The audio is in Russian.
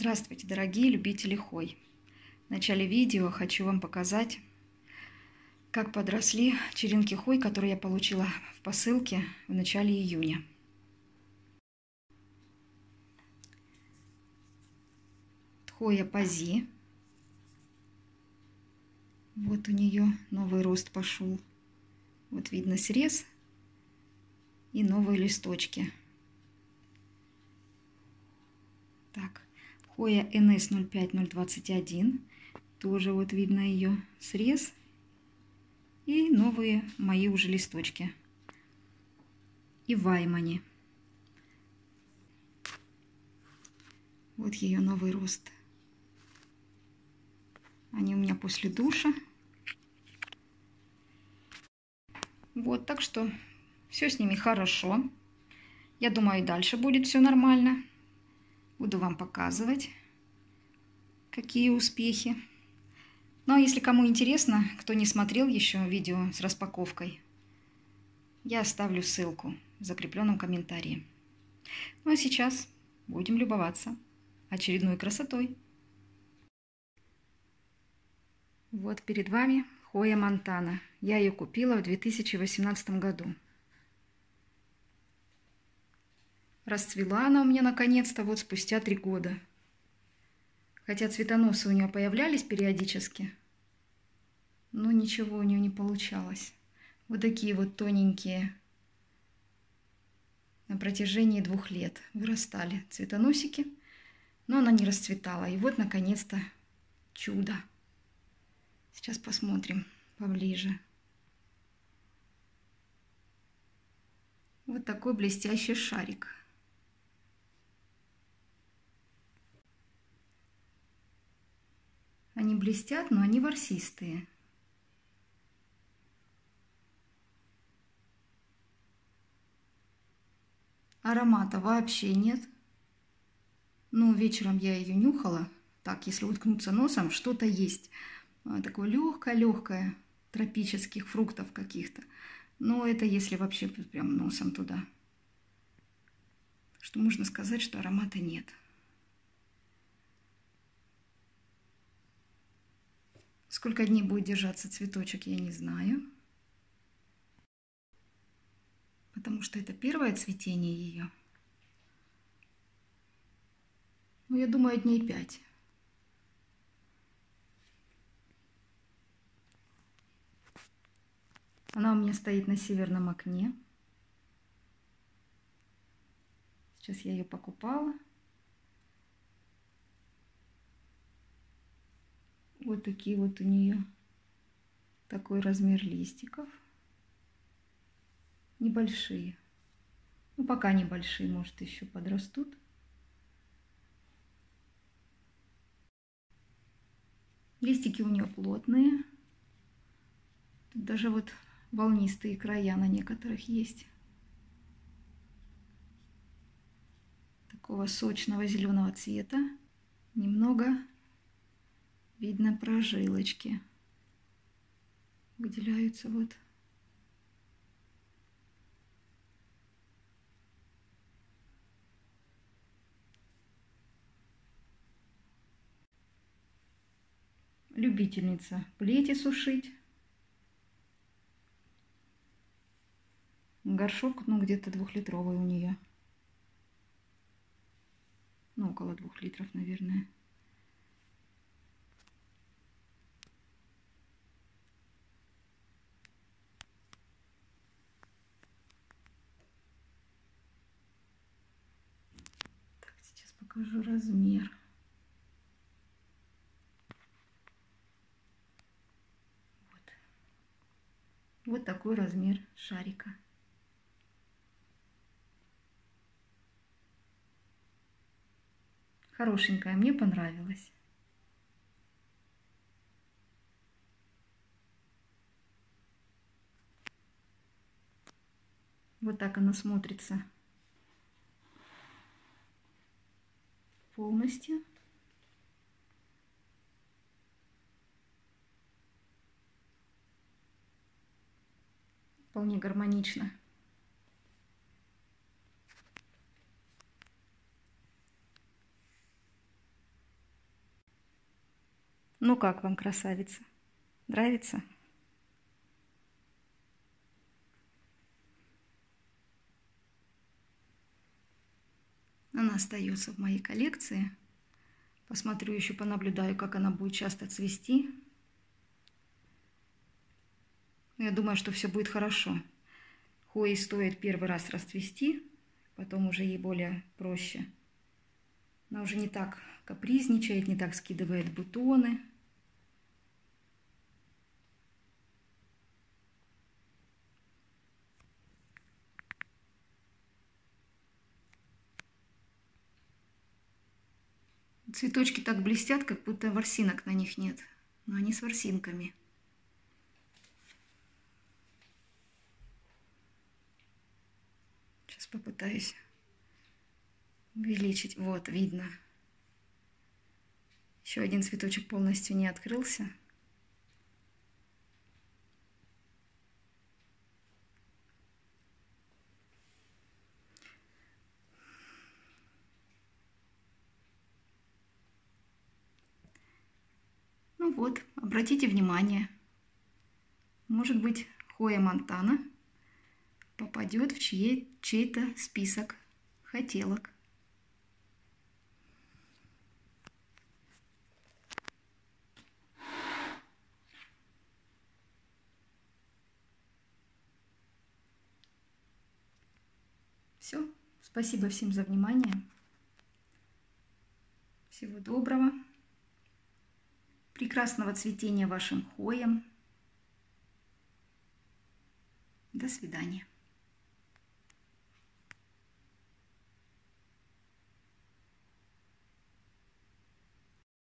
Здравствуйте, дорогие любители хой! В начале видео хочу вам показать, как подросли черенки хой, которые я получила в посылке в начале июня. Тхоя Пази. Вот у нее новый рост пошел. Вот видно срез и новые листочки. Так, Хоя НС 05021. Тоже вот видно ее срез. И новые мои уже листочки. И Ваймани. Вот ее новый рост. Они у меня после душа. Вот, так что все с ними хорошо. Я думаю, и дальше будет все нормально. Буду вам показывать, какие успехи. Ну, а если кому интересно, кто не смотрел еще видео с распаковкой, я оставлю ссылку в закрепленном комментарии. Ну, а сейчас будем любоваться очередной красотой. Вот перед вами Хоя Монтана. Я ее купила в 2018 году. Расцвела она у меня наконец-то вот спустя три года. Хотя цветоносы у нее появлялись периодически, но ничего у нее не получалось. Вот такие вот тоненькие на протяжении двух лет вырастали цветоносики, но она не расцветала. И вот, наконец-то, чудо. Сейчас посмотрим поближе. Вот такой блестящий шарик. Они блестят, но они ворсистые. Аромата вообще нет. Ну, вечером я ее нюхала. Так, если уткнуться носом, что-то есть. А, такое легкое-легкое, тропических фруктов каких-то. Но это если вообще прям носом туда. Что можно сказать, что аромата нет. Сколько дней будет держаться цветочек, я не знаю. Потому что это первое цветение ее. Ну, я думаю, дней пять. Она у меня стоит на северном окне. Сейчас я ее покупала. Вот такие вот у нее такой размер листиков. Небольшие. Ну, пока небольшие, может, еще подрастут. Листики у нее плотные. Тут даже вот волнистые края на некоторых есть. Такого сочного зеленого цвета. Немного видно прожилочки. Выделяются вот. Любительница плети сушить. Горшок, ну, где-то двухлитровый у нее. Ну, около двух литров, наверное. Покажу размер. Вот. Вот такой размер шарика. Хорошенькая, мне понравилась. Вот так она смотрится полностью. Вполне гармонично. Ну как вам, красавица? Нравится? Остается в моей коллекции. Посмотрю еще, понаблюдаю, как она будет часто цвести. Я думаю, что все будет хорошо. Хои стоит первый раз расцвести, потом уже ей более проще. Она уже не так капризничает, не так скидывает бутоны. Цветочки так блестят, как будто ворсинок на них нет. Но они с ворсинками. Сейчас попытаюсь увеличить. Вот, видно. Еще один цветочек полностью не открылся. Ну вот, обратите внимание. Может быть, Хоя Монтана попадет в чей, чей-то список хотелок. Все. Спасибо всем за внимание. Всего доброго. Прекрасного цветения вашим хоям. До свидания.